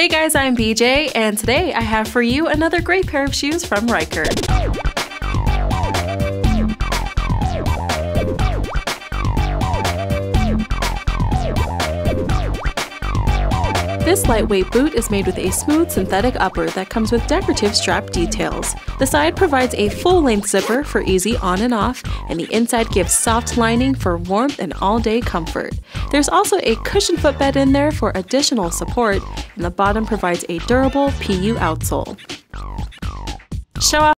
Hey guys, I'm BJ, and today I have for you another great pair of shoes from Rieker. This lightweight boot is made with a smooth synthetic upper that comes with decorative strap details. The side provides a full-length zipper for easy on and off, and the inside gives soft lining for warmth and all-day comfort. There's also a cushion footbed in there for additional support, and the bottom provides a durable PU outsole. Show off